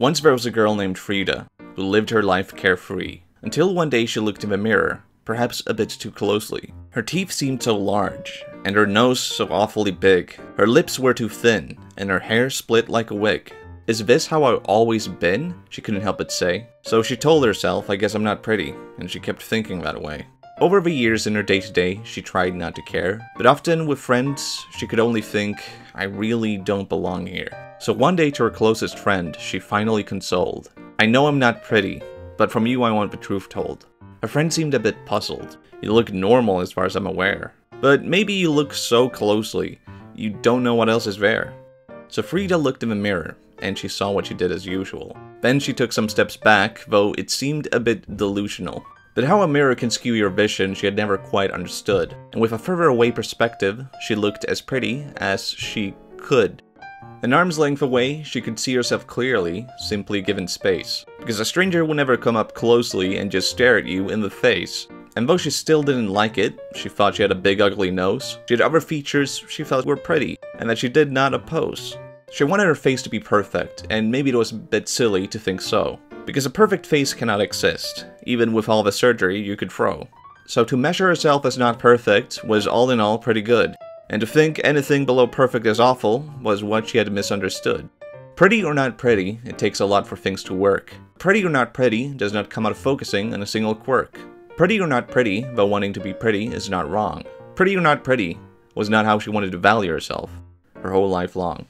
Once there was a girl named Frida, who lived her life carefree, until one day she looked in the mirror, perhaps a bit too closely. Her teeth seemed so large, and her nose so awfully big. Her lips were too thin, and her hair split like a wig. Is this how I've always been? She couldn't help but say. So she told herself, I guess I'm not pretty, and she kept thinking that way. Over the years in her day to day, she tried not to care, but often with friends, she could only think, I really don't belong here. So one day to her closest friend, she finally consoled. I know I'm not pretty, but from you I want the truth told. Her friend seemed a bit puzzled. You look normal as far as I'm aware. But maybe you look so closely, you don't know what else is there. So Frida looked in the mirror, and she saw what she did as usual. Then she took some steps back, though it seemed a bit delusional. But how a mirror can skew your vision she had never quite understood, and with a further away perspective, she looked as pretty as she could. An arm's length away, she could see herself clearly, simply given space. Because a stranger would never come up closely and just stare at you in the face. And though she still didn't like it, she thought she had a big ugly nose, she had other features she felt were pretty, and that she did not oppose. She wanted her face to be perfect, and maybe it was a bit silly to think so. Because a perfect face cannot exist, even with all the surgery you could throw. So to measure herself as not perfect was all in all pretty good, and to think anything below perfect is awful was what she had misunderstood. Pretty or not pretty, it takes a lot for things to work. Pretty or not pretty does not come out of focusing on a single quirk. Pretty or not pretty, though wanting to be pretty is not wrong. Pretty or not pretty was not how she wanted to value herself her whole life long.